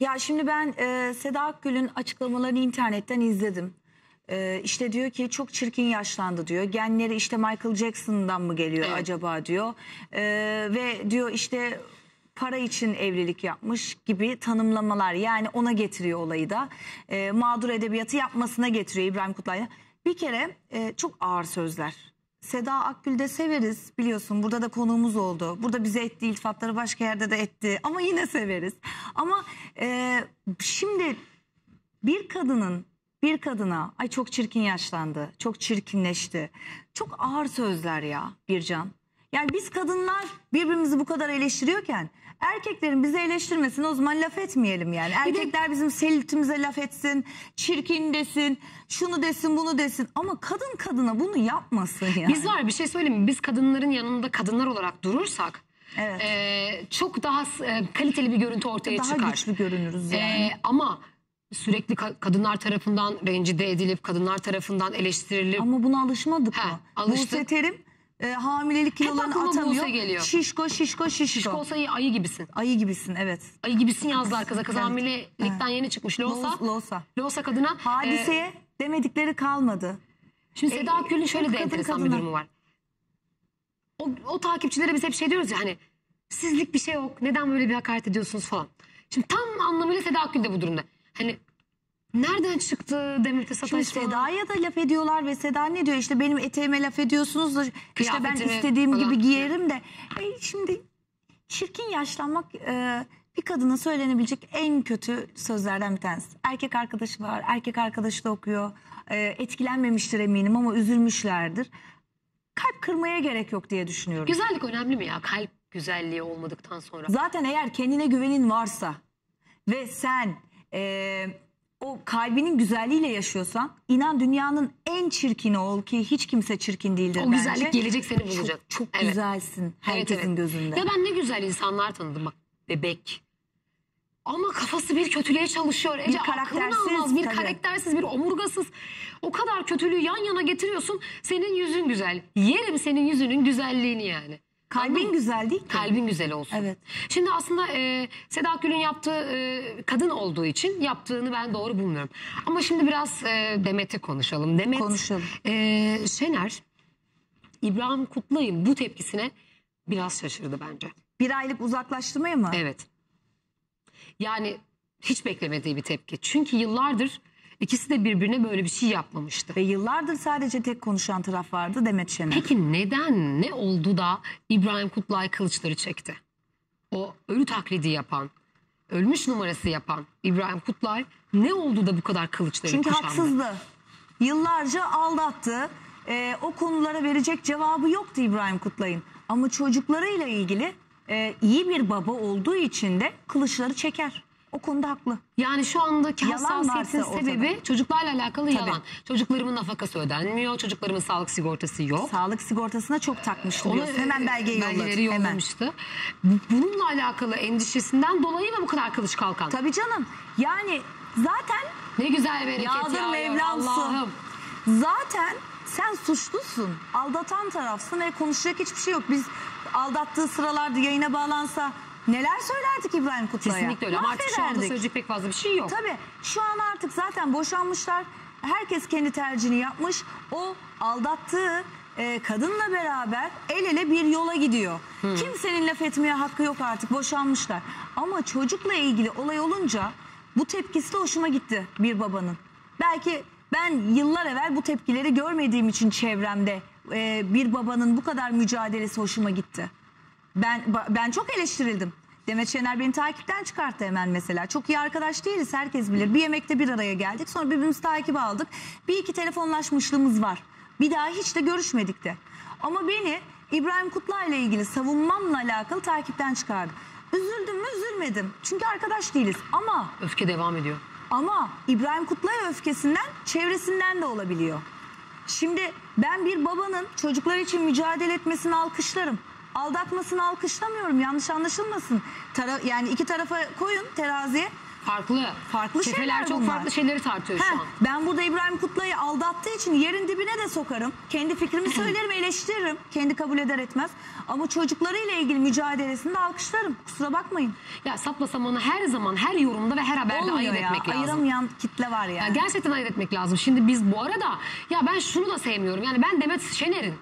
Ya şimdi ben e, Seda Akgül'ün açıklamalarını internetten izledim. E, işte diyor ki çok çirkin yaşlandı diyor. Genleri işte Michael Jackson'dan mı geliyor Evet. acaba diyor. E, ve diyor işte para için evlilik yapmış gibi tanımlamalar. Yani ona getiriyor olayı da. E, mağdur edebiyatı yapmasına getiriyor İbrahim Kutlay'a. Bir kere e, çok ağır sözler. Seda Akgül'de severiz biliyorsun burada da konuğumuz oldu. Burada bize etti iltifatları başka yerde de etti ama yine severiz. Ama e, şimdi bir kadının bir kadına ay çok çirkin yaşlandı, çok çirkinleşti. Çok ağır sözler ya Bircan. Yani biz kadınlar birbirimizi bu kadar eleştiriyorken erkeklerin bizi eleştirmesini o zaman laf etmeyelim yani. Erkekler bizim selülitimize laf etsin, çirkin desin, şunu desin, bunu desin ama kadın kadına bunu yapmasın yani. Biz var bir şey söyleyeyim mi? Biz kadınların yanında kadınlar olarak durursak Evet. e, çok daha e, kaliteli bir görüntü ortaya daha çıkar. güçlü görünürüz E, yani. ama sürekli ka- kadınlar tarafından rencide edilip kadınlar tarafından eleştirilip Ama buna alışmadık Ha, mı? alıştık. Buse Terim e, hamilelik kilolarını aklıma atamıyor. Geliyor. Şişko şişko şişko. Şişko olsa iyi ayı gibisin. Ayı gibisin evet. Ayı gibisin yazdılar kıza. Kız Evet. hamilelikten yeni çıkmış. Loğusa, Loğusa. Loğusa kadına. e, Hadiseye demedikleri kalmadı. Şimdi Seda Akgül'ün şöyle de kadın enteresan bir kadına. durumu var. O, o takipçilere biz hep şey diyoruz ya hani sizlik bir şey yok. Neden böyle bir hakaret ediyorsunuz falan. Şimdi tam anlamıyla Seda Akgül de bu durumda. Hani nereden çıktı Demirte Şimdi Sataş falan? Seda'ya da laf ediyorlar ve Seda ne diyor işte benim eteğime laf ediyorsunuz da işte ben istediğim falan. gibi giyerim de. E, şimdi çirkin yaşlanmak e, bir kadına söylenebilecek en kötü sözlerden bir tanesi. Erkek arkadaşı var, erkek arkadaşı da okuyor. E, etkilenmemiştir eminim ama üzülmüşlerdir. Kalp kırmaya gerek yok diye düşünüyorum. Güzellik önemli mi ya? Kalp güzelliği olmadıktan sonra. Zaten eğer kendine güvenin varsa ve sen e, o kalbinin güzelliğiyle yaşıyorsan inan dünyanın en çirkini ol ki hiç kimse çirkin değildir O bence. güzellik gelecek seni bulacak. Çok, çok Evet. güzelsin herkesin evet. gözünde. Ya ben ne güzel insanlar tanıdım bak. Bebek. Ama kafası bir kötülüğe çalışıyor. Ece aklını karaktersiz, almaz. Bir tabii. karaktersiz, bir omurgasız. O kadar kötülüğü yan yana getiriyorsun. Senin yüzün güzel. Yerim senin yüzünün güzelliğini yani. Anladın Kalbin mı? güzel değil ki. Kalbin güzel olsun. Evet. Şimdi aslında e, Seda Akgül'ün yaptığı e, kadın olduğu için yaptığını ben doğru bulmuyorum. Ama şimdi biraz e, Demet'i konuşalım. Demet Konuşalım. e, Şener İbrahim Kutlay'ın bu tepkisine biraz şaşırdı bence. Bir aylık uzaklaştırmaya mı? Evet. Yani hiç beklemediği bir tepki. Çünkü yıllardır ikisi de birbirine böyle bir şey yapmamıştı. Ve yıllardır sadece tek konuşan taraf vardı Demet Şener. Peki neden ne oldu da İbrahim Kutlay kılıçları çekti? O ölü taklidi yapan, ölmüş numarası yapan İbrahim Kutlay ne oldu da bu kadar kılıçları Çünkü kuşandı? haksızdı. Yıllarca aldattı. Ee, o konulara verecek cevabı yoktu İbrahim Kutlay'ın. Ama çocuklarıyla ilgili e, iyi bir baba olduğu için de kılıçları çeker. O konuda haklı. Yani şu andaki Yalan hassasiyetin varsa ortada. sebebi çocuklarla alakalı Tabii. yalan. Çocuklarımın nafakası ödenmiyor, çocuklarımın sağlık sigortası yok. Sağlık sigortasına çok takmıştı Ona, diyorsun. Hemen belgeyi yolladı. belgeleri Hemen. yollamıştı. Bu- Bununla alakalı endişesinden dolayı mı bu kadar kılıç kalkan? Tabii canım. Yani zaten Ne güzel bereket Yağdır yağıyor Mevlam su. Allah'ım. Zaten sen suçlusun. Aldatan tarafsın ve konuşacak hiçbir şey yok. Biz aldattığı sıralarda yayına bağlansa neler söylerdik İbrahim Kutlay'a? Kesinlikle öyle ama artık şu anda söyleyecek pek fazla bir şey yok. Tabii şu an artık zaten boşanmışlar. Herkes kendi tercihini yapmış. O aldattığı e, kadınla beraber el ele bir yola gidiyor. Kimsenin laf etmeye hakkı yok artık boşanmışlar. Ama çocukla ilgili olay olunca bu tepkisi de hoşuma gitti bir babanın. Belki ben yıllar evvel bu tepkileri görmediğim için çevremde e, bir babanın bu kadar mücadelesi hoşuma gitti. Ben ben çok eleştirildim. Demet Şener beni takipten çıkarttı hemen mesela. Çok iyi arkadaş değiliz herkes bilir. Bir yemekte bir araya geldik sonra birbirimizi takip aldık. Bir iki telefonlaşmışlığımız var. Bir daha hiç de görüşmedik de. Ama beni İbrahim Kutlay'la ile ilgili savunmamla alakalı takipten çıkardı. Üzüldüm mü üzülmedim. Çünkü arkadaş değiliz. Ama Öfke devam ediyor. ama İbrahim Kutlay öfkesinden çevresinden de olabiliyor. Şimdi ben bir babanın çocuklar için mücadele etmesini alkışlarım. Aldatmasını alkışlamıyorum yanlış anlaşılmasın. Tara yani iki tarafa koyun teraziye. Farklı. Farklı Çeteler şeyler çok bunlar. farklı şeyleri tartıyor şu Heh, an. ben burada İbrahim Kutlay'ı aldattığı için yerin dibine de sokarım. Kendi fikrimi söylerim, eleştiririm. Kendi kabul eder etmez. Ama çocuklarıyla ilgili mücadelesini de alkışlarım. Kusura bakmayın. Ya sapla samanı her zaman her yorumda ve her haberde Olmuyor ayırt ya. etmek lazım. Ayıramayan kitle var Ya yani. gerçekten ayırt etmek lazım. Şimdi biz bu arada ya ben şunu da sevmiyorum. Yani ben Demet Şener'in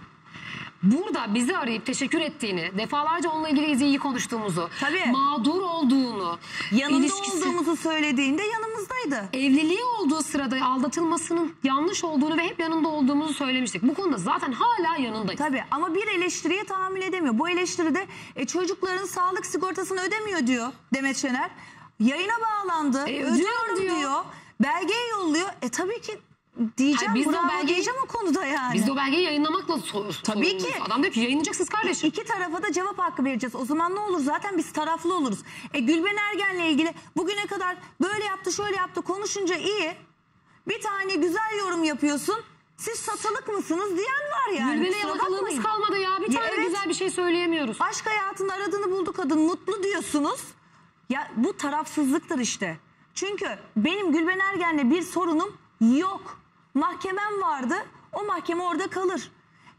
burada bizi arayıp teşekkür ettiğini, defalarca onunla ilgili iyi konuştuğumuzu, Tabii. mağdur olduğunu, Yanında ilişkisi- olduğumuzu söylediğinde yanımızdaydı. evliliği olduğu sırada aldatılmasının yanlış olduğunu ve hep yanında olduğumuzu söylemiştik. Bu konuda zaten hala yanındayız. Tabii ama bir eleştiriye tahammül edemiyor. Bu eleştiride e, çocukların sağlık sigortasını ödemiyor diyor Demet Şener. Yayına bağlandı. E, ödüyorum ödüyorum diyor. diyor. Belgeyi yolluyor. E tabii ki diyeceğim Hayır, biz de o bravo belgeyi- diyeceğim o konuda yani. Biz de o belgeyi yayınlamakla so- Tabii sorumluyuz. ki. Adam diyor ki yayınlayacaksınız kardeşim. İki tarafa da cevap hakkı vereceğiz. O zaman ne olur? Zaten biz taraflı oluruz. E Gülben Ergen'le ilgili bugüne kadar böyle yaptı şöyle yaptı konuşunca iyi. Bir tane güzel yorum yapıyorsun. Siz satılık mısınız diyen var yani. Gülben'e Kusura yalakalığımız bakmayın. kalmadı ya. Bir Ya tane evet. güzel bir şey söyleyemiyoruz. Aşk hayatında aradığını buldu kadın mutlu diyorsunuz. Ya bu tarafsızlıktır işte. Çünkü benim Gülben Ergen'le bir sorunum yok. Mahkemem vardı. O mahkeme orada kalır.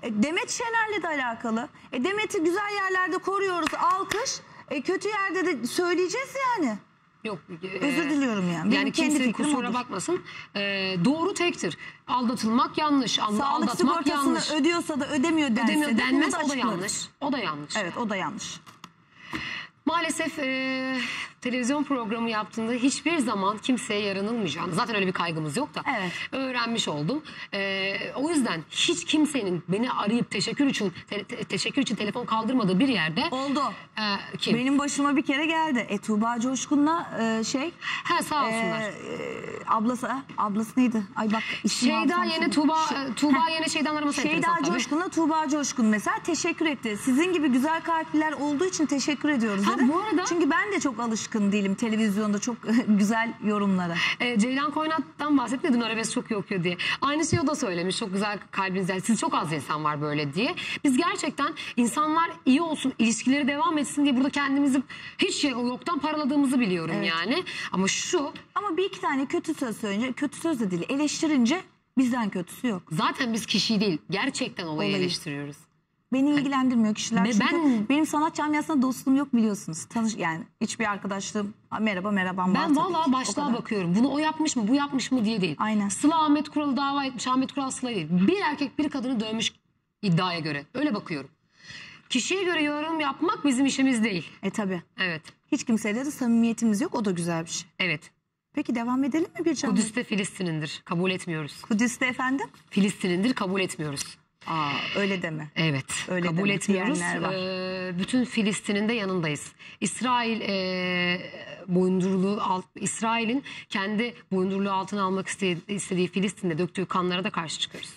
E, Demet Şener'le de alakalı. E, Demet'i güzel yerlerde koruyoruz. Alkış. E, kötü yerde de söyleyeceğiz yani. Yok. Özür e, diliyorum yani. Benim Yani kendi kimse fikrim kusura odur. bakmasın. E, doğru tektir. Aldatılmak yanlış. al- Sağlık aldatmak sigortasını yanlış. ödüyorsa da ödemiyor dense Ödemiyor de denmez bunu da o da açıklarız. yanlış. O da yanlış. Evet o da yanlış. Maalesef e, televizyon programı yaptığında hiçbir zaman kimseye yaranılmayacağını zaten öyle bir kaygımız yok da Evet. öğrenmiş oldum. E, o yüzden hiç kimsenin beni arayıp teşekkür için te- te- teşekkür için telefon kaldırmadığı bir yerde Oldu. e, kim? Benim başıma bir kere geldi. E Tuğba Coşkun'la e, şey ha sağ olsunlar. Ee, ablası ablası neydi? Ay bak Şeyda şimdi. Tuğba Şey- Tuğba yine şeyden araması Şeyda. Coşkun'la Tuğba Coşkun mesela teşekkür etti. Sizin gibi güzel kalpliler olduğu için teşekkür ediyoruz Ha, dedi. bu arada- Çünkü ben de çok alışkın değilim televizyonda çok güzel yorumlara. E, Ceylan Koynat'tan bahsetti dün arabesk çok okuyor diye. Aynı şeyi o da söylemiş. Çok güzel kalbinizden. Siz çok az insan var böyle diye. Biz gerçekten insanlar iyi olsun, ilişkileri devam etsin diye burada kendimizi hiç şey yoktan paraladığımızı biliyorum Evet. yani. Ama şu Ama bir iki tane kötü söz söyleyince, kötü söz de değil eleştirince bizden kötüsü yok. zaten biz kişiyi değil gerçekten olayı Olayı. eleştiriyoruz. Beni ilgilendirmiyor kişiler. Ve Çünkü ben- benim sanat camiasında dostluğum yok biliyorsunuz. Tanış yani hiçbir arkadaşlığım merhaba merhaba Ben O başlığa bakıyorum. Bunu o yapmış mı, bu yapmış mı diye değil. Aynen. Sıla Ahmet Kural'ı dava etmiş. Ahmet Kural Sıla'yı değil. Bir erkek bir kadını dövmüş iddiaya göre. Öyle bakıyorum. Kişiye göre yorum yapmak bizim işimiz değil. E tabi. Evet. Hiç kimseyle de samimiyetimiz yok. O da güzel bir şey. Evet. Peki devam edelim mi bir canlı? Kudüs'te Filistin'indir. Kabul etmiyoruz. Kudüs'te efendim? Filistin'indir. Kabul etmiyoruz. Aa öyle deme. Evet. Öyle kabul demek etmiyoruz. var. Ee, bütün Filistin'in de yanındayız. İsrail e, boyunduruluğu alt, İsrail'in kendi boyunduruluğu altına almak istediği, istediği Filistin'de döktüğü kanlara da karşı çıkıyoruz.